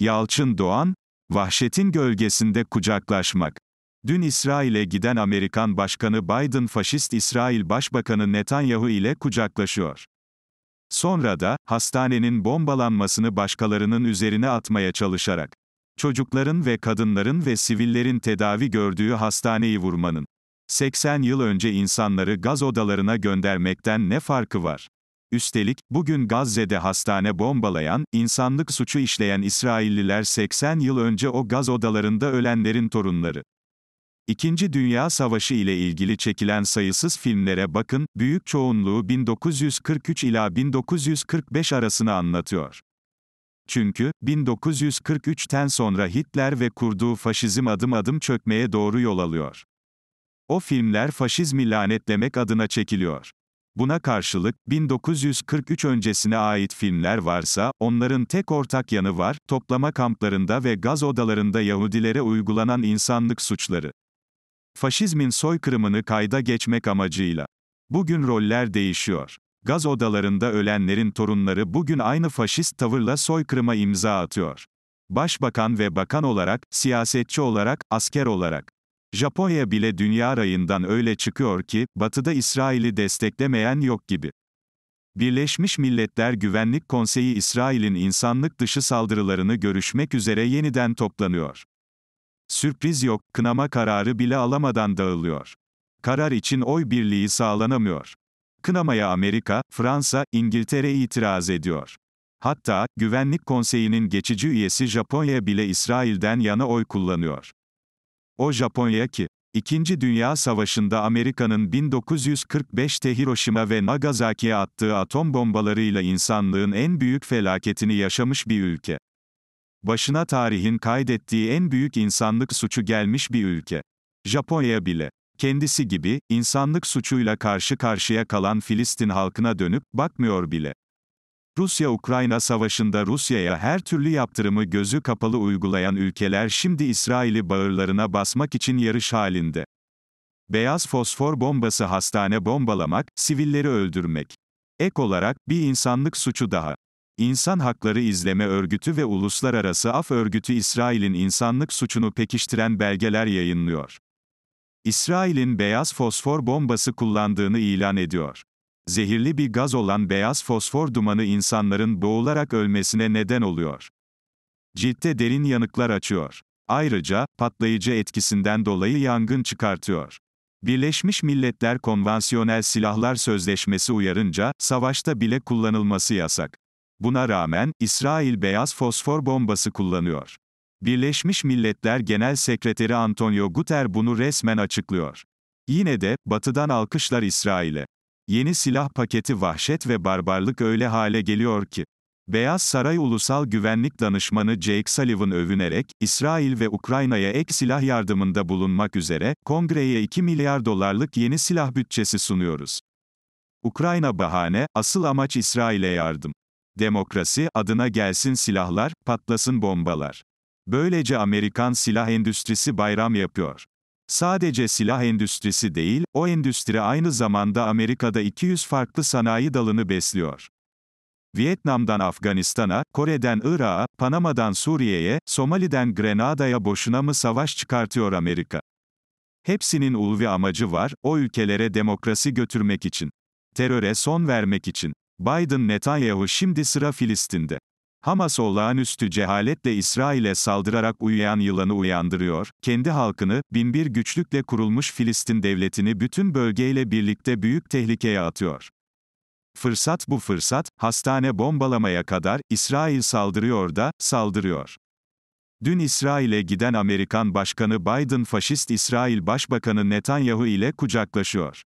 Yalçın Doğan, vahşetin gölgesinde kucaklaşmak. Dün İsrail'e giden Amerikan Başkanı Biden faşist İsrail Başbakanı Netanyahu ile kucaklaşıyor. Sonra da, hastanenin bombalanmasını başkalarının üzerine atmaya çalışarak, çocukların ve kadınların ve sivillerin tedavi gördüğü hastaneyi vurmanın, 80 yıl önce insanları gaz odalarına göndermekten ne farkı var? Üstelik, bugün Gazze'de hastane bombalayan, insanlık suçu işleyen İsrailliler 80 yıl önce o gaz odalarında ölenlerin torunları. İkinci Dünya Savaşı ile ilgili çekilen sayısız filmlere bakın, büyük çoğunluğu 1943 ila 1945 arasını anlatıyor. Çünkü, 1943'ten sonra Hitler ve kurduğu faşizm adım adım çökmeye doğru yol alıyor. O filmler faşizmi lanetlemek adına çekiliyor. Buna karşılık, 1943 öncesine ait filmler varsa, onların tek ortak yanı var, toplama kamplarında ve gaz odalarında Yahudilere uygulanan insanlık suçları. Faşizmin soykırımını kayda geçmek amacıyla. Bugün roller değişiyor. Gaz odalarında ölenlerin torunları bugün aynı faşist tavırla soykırıma imza atıyor. Başbakan ve bakan olarak, siyasetçi olarak, asker olarak. Japonya bile dünya rayından öyle çıkıyor ki, batıda İsrail'i desteklemeyen yok gibi. Birleşmiş Milletler Güvenlik Konseyi İsrail'in insanlık dışı saldırılarını görüşmek üzere yeniden toplanıyor. Sürpriz yok, kınama kararı bile alamadan dağılıyor. Karar için oy birliği sağlanamıyor. Kınamaya Amerika, Fransa, İngiltere itiraz ediyor. Hatta, Güvenlik Konseyi'nin geçici üyesi Japonya bile İsrail'den yana oy kullanıyor. O Japonya ki, İkinci Dünya Savaşı'nda Amerika'nın 1945'te Hiroşima ve Nagasaki'ye attığı atom bombalarıyla insanlığın en büyük felaketini yaşamış bir ülke. Başına tarihin kaydettiği en büyük insanlık suçu gelmiş bir ülke. Japonya bile. Kendisi gibi, insanlık suçuyla karşı karşıya kalan Filistin halkına dönüp, bakmıyor bile. Rusya-Ukrayna savaşında Rusya'ya her türlü yaptırımı gözü kapalı uygulayan ülkeler şimdi İsrail'i bağırlarına basmak için yarış halinde. Beyaz fosfor bombası hastane bombalamak, sivilleri öldürmek. Ek olarak, bir insanlık suçu daha. İnsan Hakları İzleme Örgütü ve Uluslararası Af Örgütü İsrail'in insanlık suçunu pekiştiren belgeler yayınlıyor. İsrail'in beyaz fosfor bombası kullandığını ilan ediyor. Zehirli bir gaz olan beyaz fosfor dumanı insanların boğularak ölmesine neden oluyor. Ciltte derin yanıklar açıyor. Ayrıca, patlayıcı etkisinden dolayı yangın çıkartıyor. Birleşmiş Milletler Konvansiyonel Silahlar Sözleşmesi uyarınca, savaşta bile kullanılması yasak. Buna rağmen, İsrail beyaz fosfor bombası kullanıyor. Birleşmiş Milletler Genel Sekreteri Antonio Guterres bunu resmen açıklıyor. Yine de, batıdan alkışlar İsrail'e. Yeni silah paketi vahşet ve barbarlık öyle hale geliyor ki, Beyaz Saray Ulusal Güvenlik Danışmanı Jake Sullivan övünerek, İsrail ve Ukrayna'ya ek silah yardımında bulunmak üzere, kongreye 2 milyar dolarlık yeni silah bütçesi sunuyoruz. Ukrayna bahane, asıl amaç İsrail'e yardım. Demokrasi, adına gelsin silahlar, patlasın bombalar. Böylece Amerikan silah endüstrisi bayram yapıyor. Sadece silah endüstrisi değil, o endüstri aynı zamanda Amerika'da 200 farklı sanayi dalını besliyor. Vietnam'dan Afganistan'a, Kore'den Irak'a, Panama'dan Suriye'ye, Somali'den Grenada'ya boşuna mı savaş çıkartıyor Amerika? Hepsinin ulvi amacı var, o ülkelere demokrasi götürmek için. Teröre son vermek için. Biden Netanyahu şimdi sıra Filistin'de. Hamas olağanüstü cehaletle İsrail'e saldırarak uyuyan yılanı uyandırıyor, kendi halkını, binbir güçlükle kurulmuş Filistin devletini bütün bölgeyle birlikte büyük tehlikeye atıyor. Fırsat bu fırsat, hastane bombalamaya kadar, İsrail saldırıyor da, saldırıyor. Dün İsrail'e giden Amerikan Başkanı Biden faşist İsrail Başbakanı Netanyahu ile kucaklaşıyor.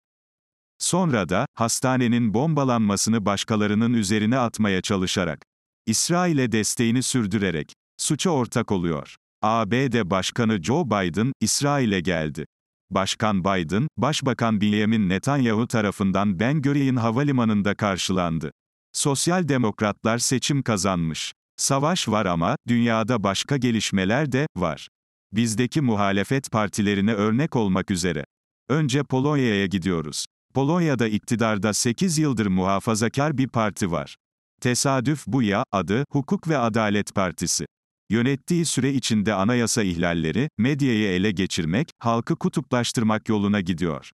Sonra da, hastanenin bombalanmasını başkalarının üzerine atmaya çalışarak, İsrail'e desteğini sürdürerek, suça ortak oluyor. ABD Başkanı Joe Biden, İsrail'e geldi. Başkan Biden, Başbakan Benjamin Netanyahu tarafından Ben Gurion Havalimanı'nda karşılandı. Sosyal demokratlar seçim kazanmış. Savaş var ama, dünyada başka gelişmeler de, var. Bizdeki muhalefet partilerine örnek olmak üzere. Önce Polonya'ya gidiyoruz. Polonya'da iktidarda 8 yıldır muhafazakar bir parti var. Tesadüf bu ya, adı, Hukuk ve Adalet Partisi. Yönettiği süre içinde anayasa ihlalleri, medyayı ele geçirmek, halkı kutuplaştırmak yoluna gidiyor.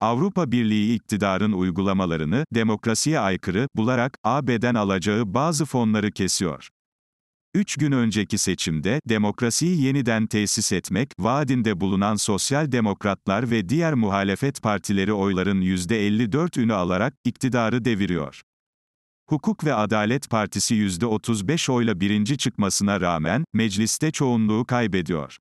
Avrupa Birliği iktidarın uygulamalarını, demokrasiye aykırı, bularak, AB'den alacağı bazı fonları kesiyor. Üç gün önceki seçimde, demokrasiyi yeniden tesis etmek, vaadinde bulunan sosyal demokratlar ve diğer muhalefet partileri oyların %54'ünü alarak, iktidarı deviriyor. Hukuk ve Adalet Partisi %35 oyla birinci çıkmasına rağmen, mecliste çoğunluğu kaybediyor.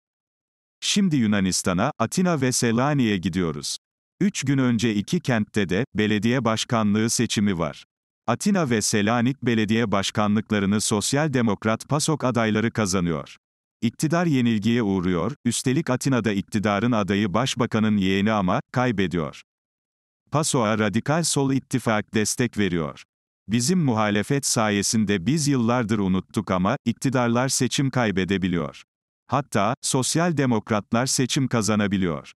Şimdi Yunanistan'a, Atina ve Selanik'e gidiyoruz. Üç gün önce iki kentte de, belediye başkanlığı seçimi var. Atina ve Selanik belediye başkanlıklarını sosyal demokrat PASOK adayları kazanıyor. İktidar yenilgiye uğruyor, üstelik Atina'da iktidarın adayı başbakanın yeğeni ama, kaybediyor. PASOK'a radikal sol ittifak destek veriyor. Bizim muhalefet sayesinde biz yıllardır unuttuk ama, iktidarlar seçim kaybedebiliyor. Hatta, sosyal demokratlar seçim kazanabiliyor.